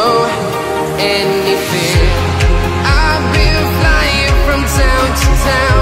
and don't show any fear. I've been flying from town to town,